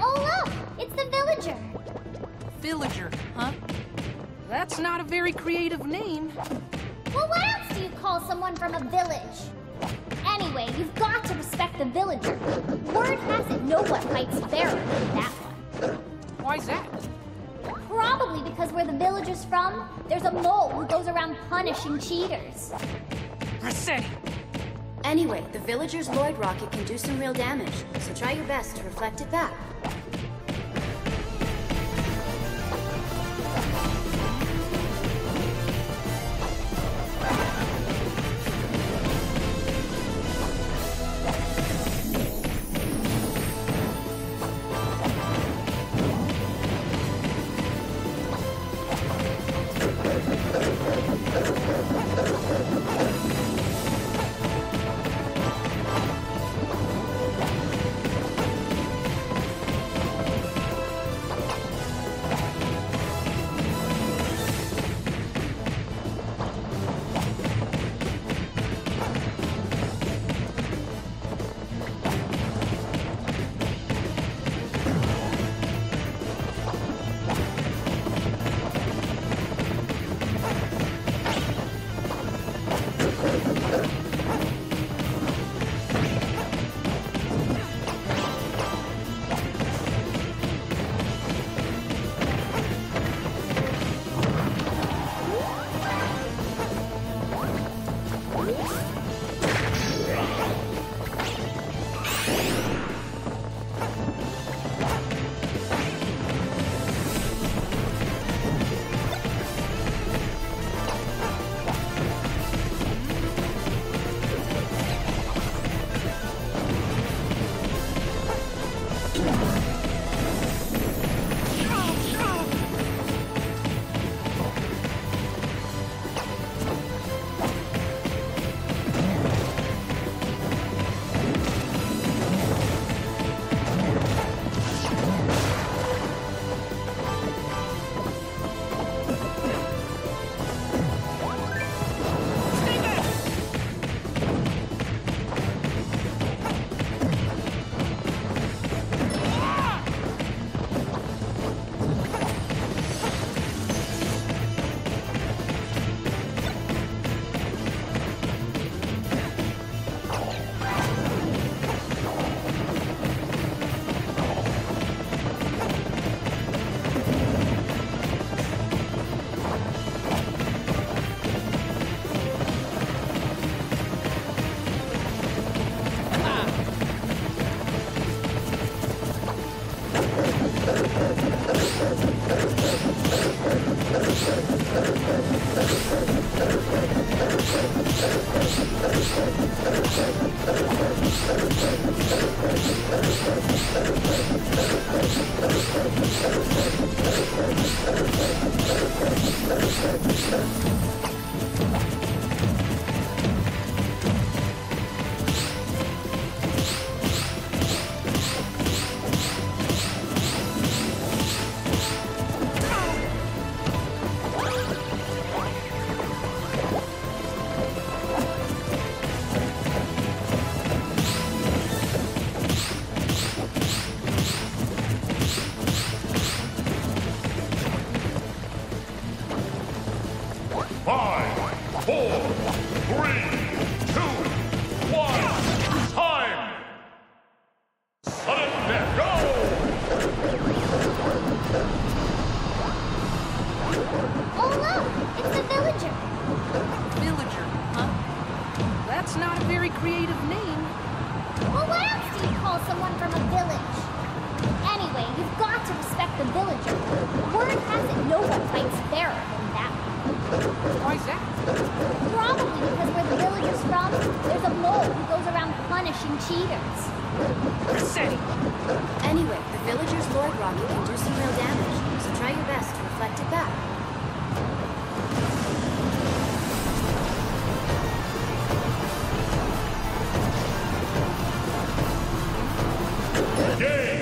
Oh, look! It's the villager! Villager, huh? That's not a very creative name. Well, what else do you call someone from a village? Anyway, you've got to respect the villager. Word has it no one fights fairer than that one. Why's that? Probably because where the villager's from, there's a mole who goes around punishing cheaters. Resetti! Anyway, the villager's Lloyd rocket can do some real damage, so try your best to reflect it back. Look! It's the villager! Villager, huh? That's not a very creative name. Well, what else do you call someone from a village? Anyway, you've got to respect the villager. Word has it no one fights fairer than that one. Why's that? Probably because where the villager's from, there's a mole who goes around punishing cheaters. Anyway, the villager's Lloyd rocket can do some real damage, so try your best to reflect it. Game.